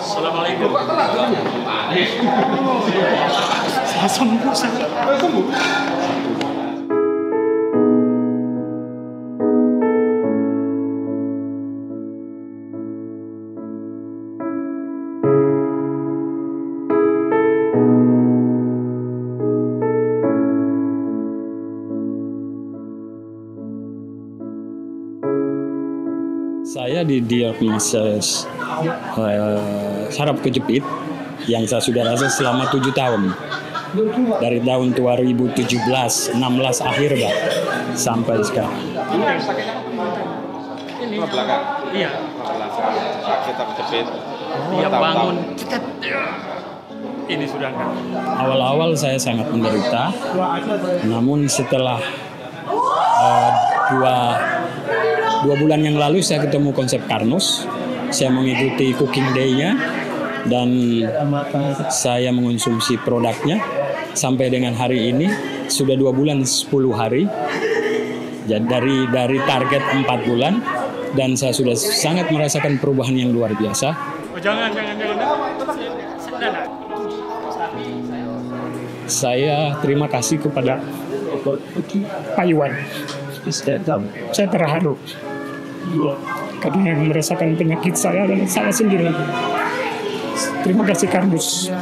Assalamualaikum. Saya sembuh, saya sembuh. Saya didiagnosis uh, saraf kejepit yang saya sudah rasa selama tujuh tahun. Dari tahun 2017, 16 akhir Pak, sampai sekarang. Ini belakang. Iya. Ke belakang. Sakit tapi jepit. Dia Tahu-tahu. bangun. Ini sudah enggak. Awal-awal saya sangat menderita, namun setelah uh, dua dua bulan yang lalu saya ketemu konsep Karnus, saya mengikuti cooking day-nya dan saya mengonsumsi produknya sampai dengan hari ini sudah dua bulan 10 hari. Dari dari target empat bulan dan saya sudah sangat merasakan perubahan yang luar biasa. Oh, jangan, jangan, jangan. Saya terima kasih kepada Pak Iwan. Saya terharu karena yang merasakan penyakit saya adalah saya sendiri. Terima kasih Kardus.